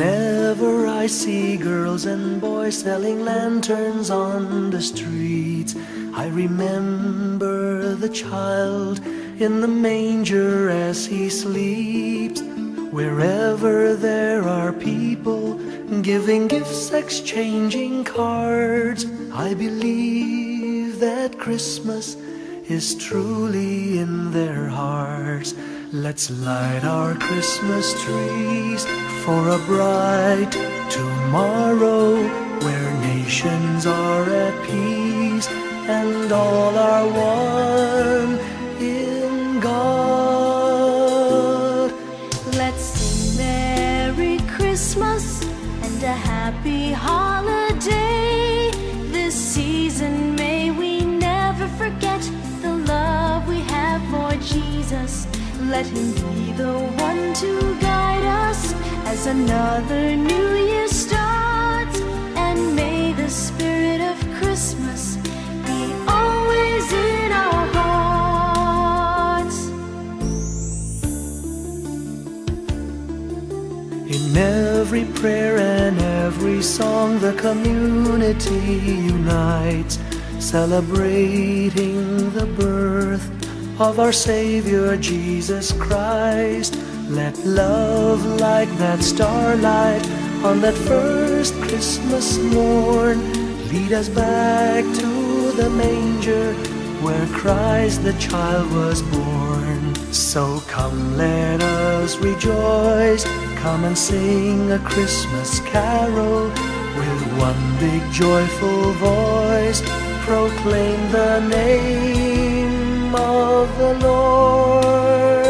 Whenever I see girls and boys selling lanterns on the streets, I remember the child in the manger as he sleeps. Wherever there are people giving gifts, exchanging cards, I believe that Christmas is truly in their hearts. Let's light our Christmas trees for a bright tomorrow where nations are at peace and all are one in God. Let's sing Merry Christmas and a Happy Holiday. This season, may we never forget the love we have for Jesus. Let Him be the one to guide as another new year starts. And may the spirit of Christmas be always in our hearts. In every prayer and every song, the community unites, celebrating the birth of our Savior Jesus Christ. Let love, like that starlight on that first Christmas morn, lead us back to the manger where Christ the child was born. So come, let us rejoice. Come and sing a Christmas carol with one big joyful voice. Proclaim the name of the Lord.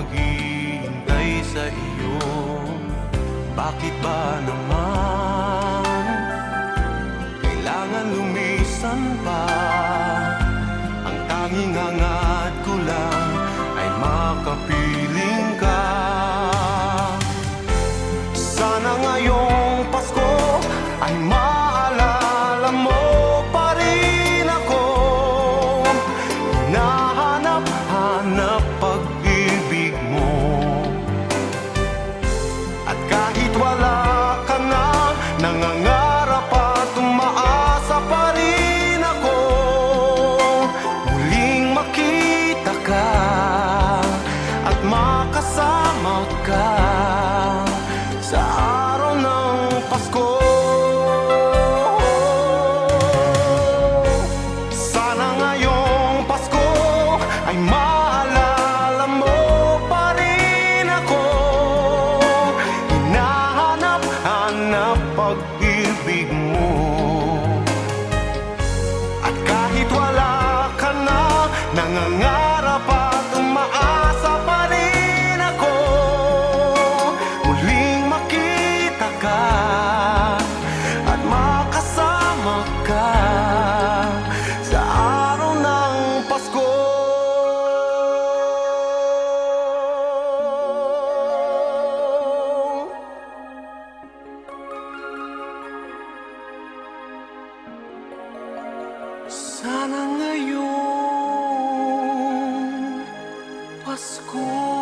maghihintay sa iyo. Bakit ba naman Kailangan lumisan pa? Ang tanging hangat school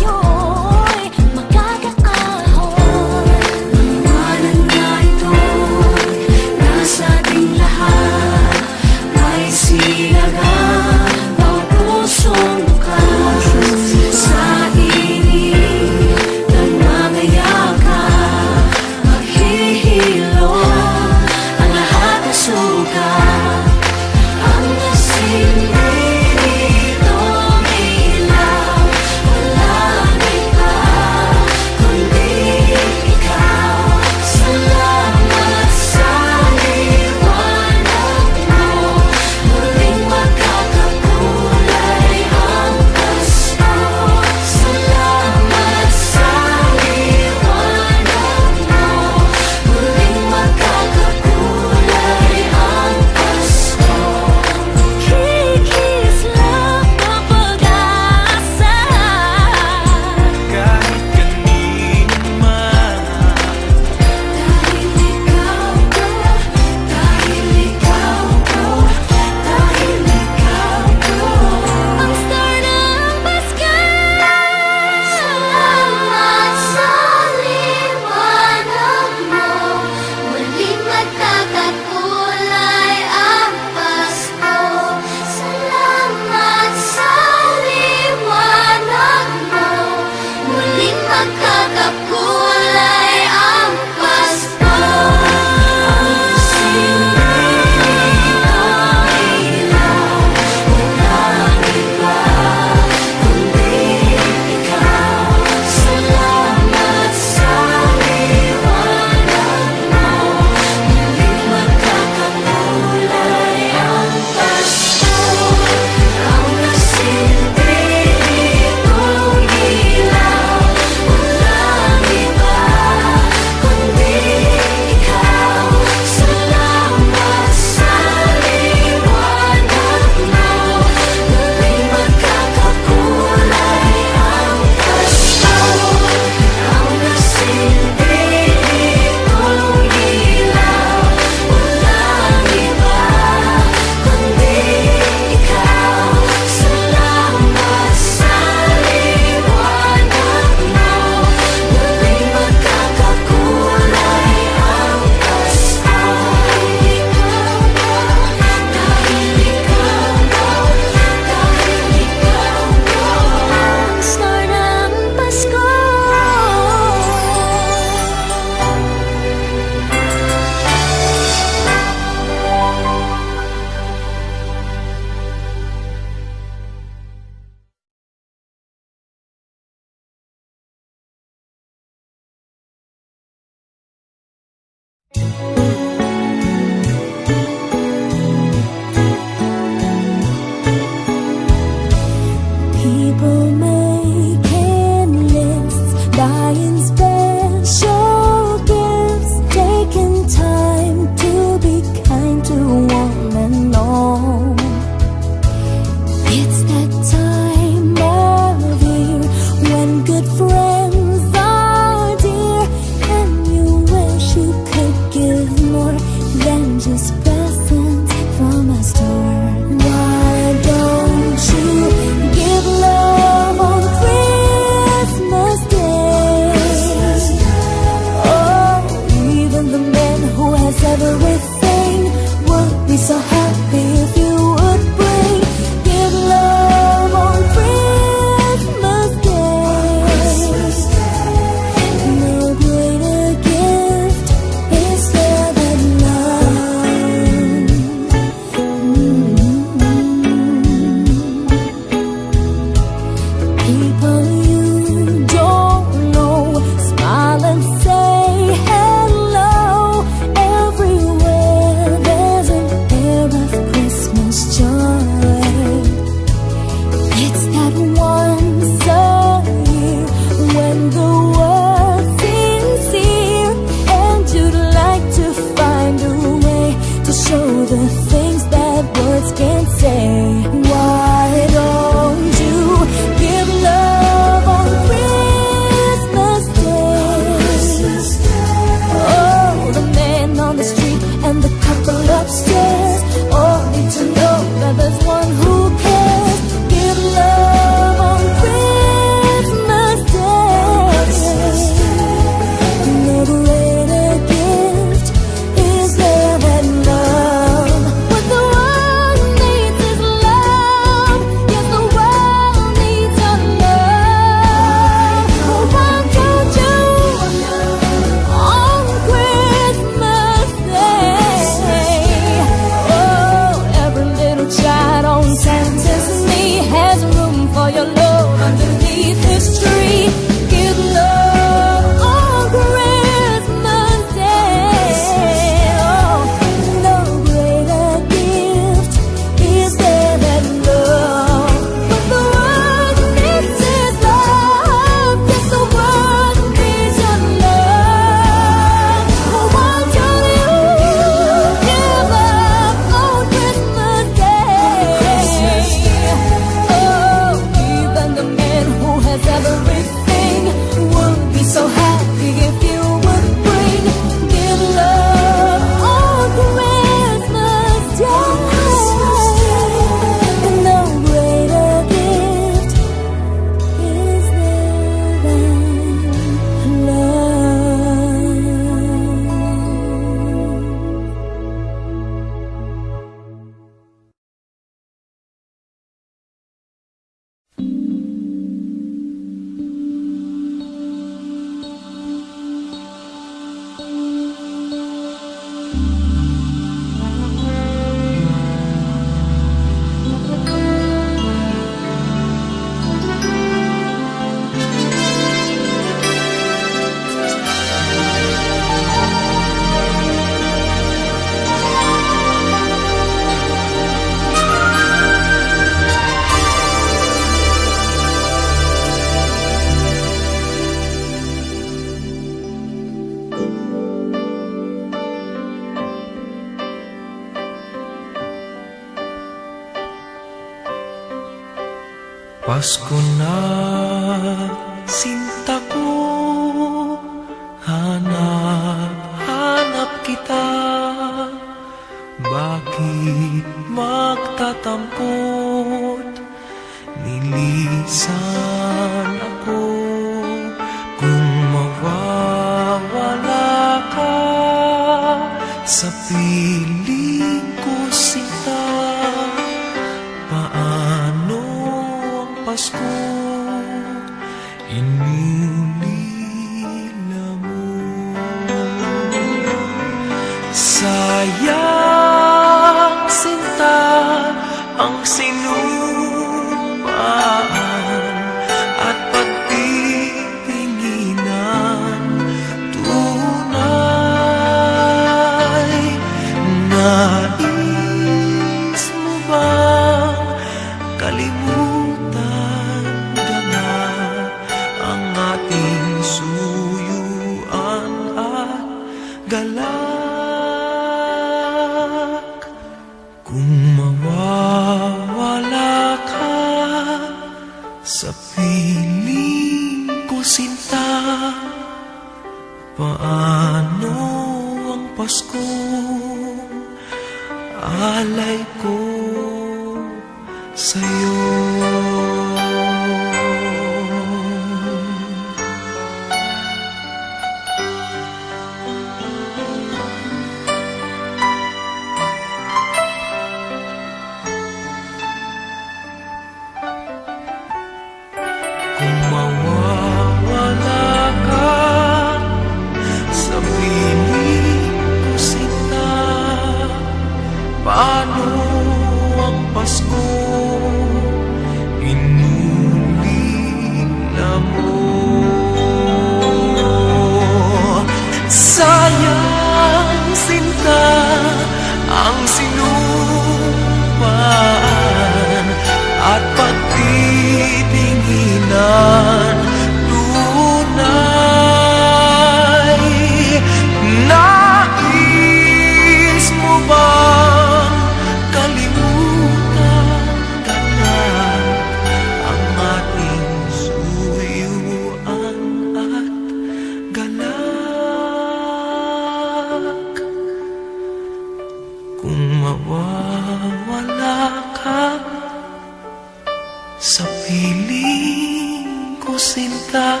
sinta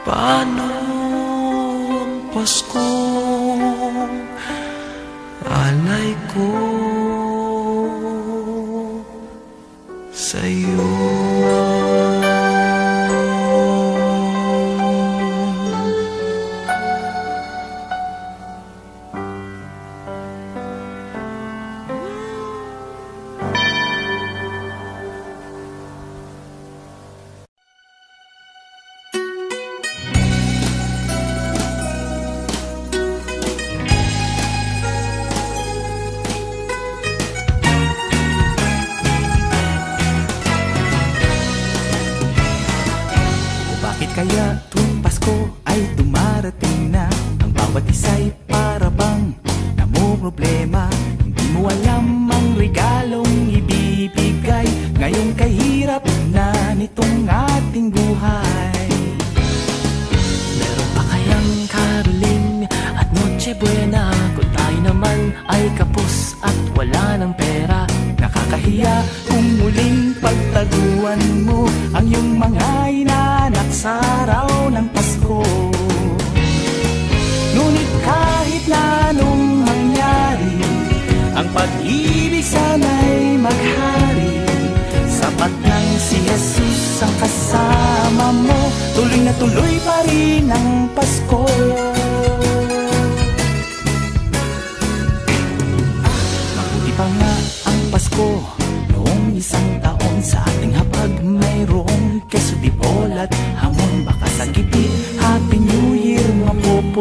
Paano ang Paskong alay ko.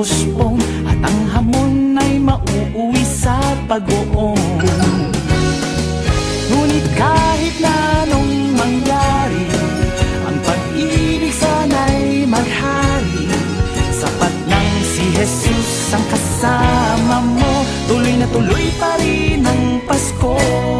puspong At ang hamon ay mauuwi sa pag-uong. Ngunit kahit na nung mangyari Ang pag-ibig sana'y maghari. Sapat nang si Jesus ang kasama mo Tuloy na tuloy pa rin ang Pasko.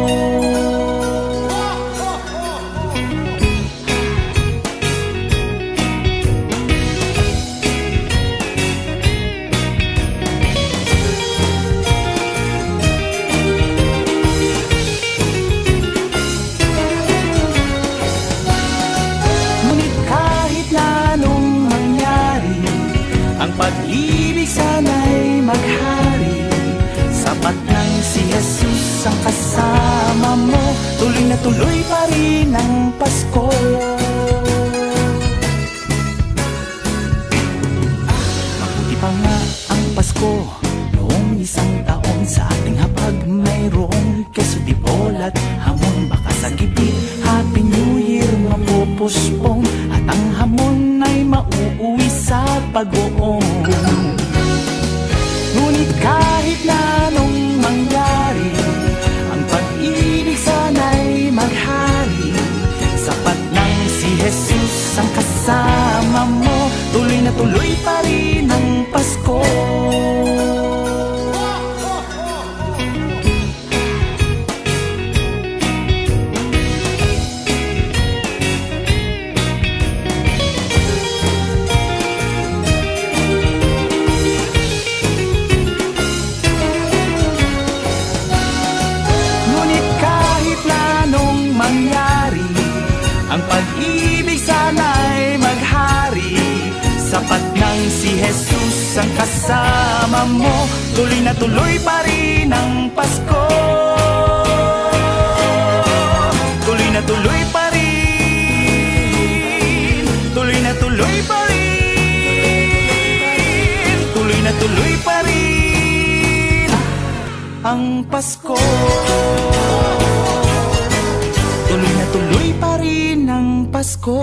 Tuloy pa rin ang Pasko. Mabuti pa nga ang Pasko. Noong isang taon sa ating hapag Mayroong keso di at hamon. Baka sa gipit Happy New Year mapupuspong At ang hamon ay mauuwi sa pag-uong mo Tuloy na tuloy pa rin ang Pasko. Tuloy na tuloy pa rin Tuloy na tuloy pa rin Tuloy na tuloy pa rin ang Pasko. Tuloy na tuloy pa rin ang Pasko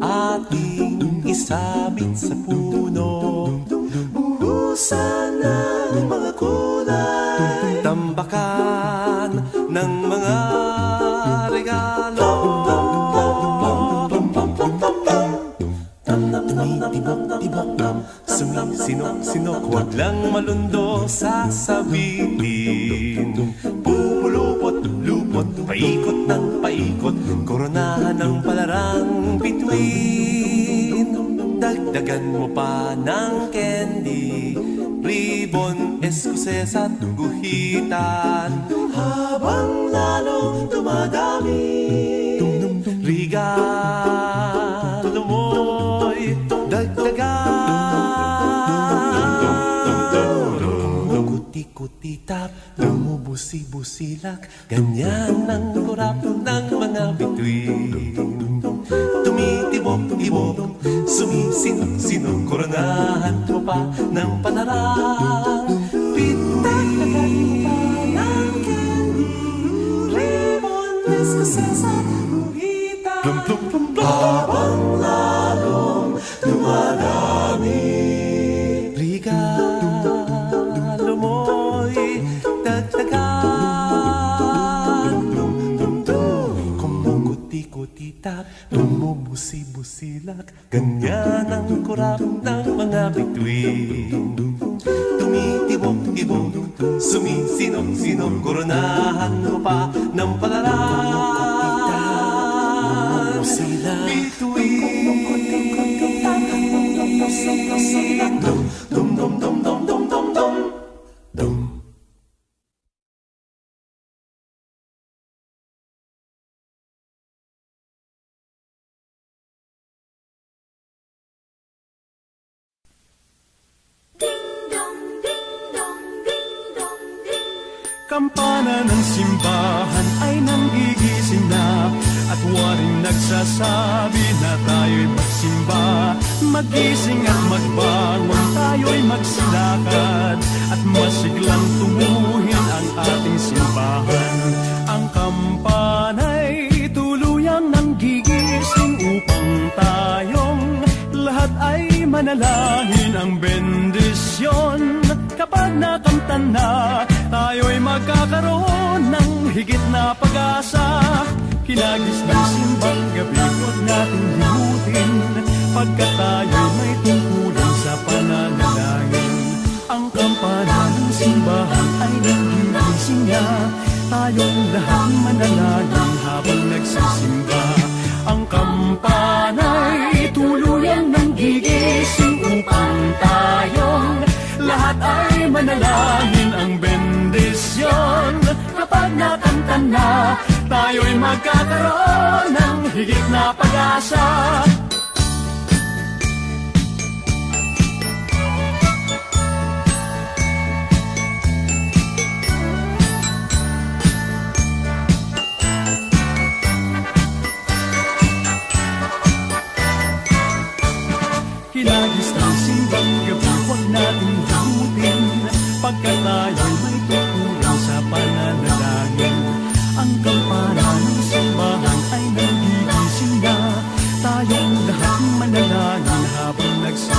ating isabit sa puso. boses at guhitan Habang lalong dumadami Regalo mo'y dagdagan Kuti-kuti tap, dumubusi-busilak Kampana ng simbahan ay nanggigising na. At waring nagsasabi na tayo'y magsimba Magising at magbangon tayo'y magsilakad At masiglang tumuhin ang ating simbahan. Ang kampana'y tuluyang nanggigising Upang tayong lahat ay manalangin ang bendisyon. Kapag nakamtan na Tayo'y magkakaroon ng higit na pag-asa. Kinagis ng simbang gabi, huwag natin limutin Pagkat tayo'y may tungkulin sa pananalangin. Ang kampana ng simbahan ay nagigising niya Tayong lahat manalangin habang nagsisimba. Ang kampana'y tuluyang nang gigising upang tayong lahat ay manalangin. Ang bendisyon Kapag nakanta na, tayo'y magkakaroon ng higit na pag-asa. Kinagis ng simbang gabi, huwag natin limutin Pagkat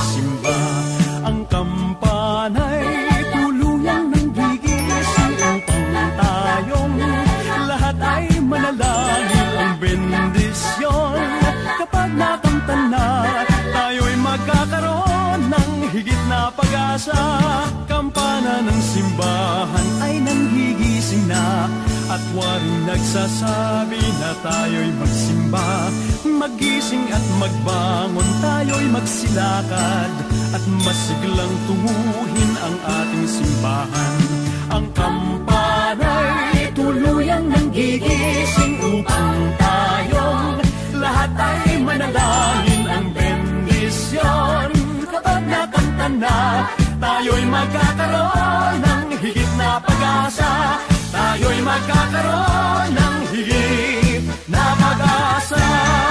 nagsisimba Ang kampana'y tuluyang nang gigising Upang tayong lahat ay manalangin Ang bendisyon. Kapag nakamta na Tayo'y magkakaroon ng higit na pag-asa. Kampana ng simbahan ay nanggigising na At waring nagsasabi na tayo'y magsimba. Magising at magbangon tayo'y magsilakad At masiglang tunguhin ang ating simbahan. Ang kampana'y tuluyang nanggigising Upang tayong lahat ay manalangin ang bendisyon. Kapag nakanta na, tayo'y magkakaroon ng higit na pag-asa. Tayo'y magkakaroon ng higit na pag-asa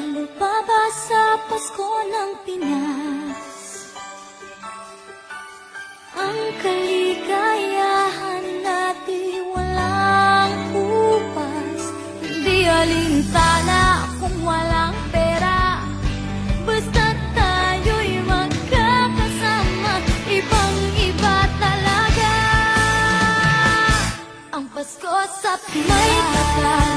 Ang lupa ba sa Pasko ng Pinas? Ang kaligayahan natin walang upas. Hindi alintana kung walang pera. Basta tayo'y magkakasama Ibang iba talaga. Ang Pasko sa Pinas. May pagkakas